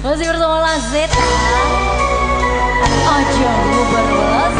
Masih bersama Lazeta Ojo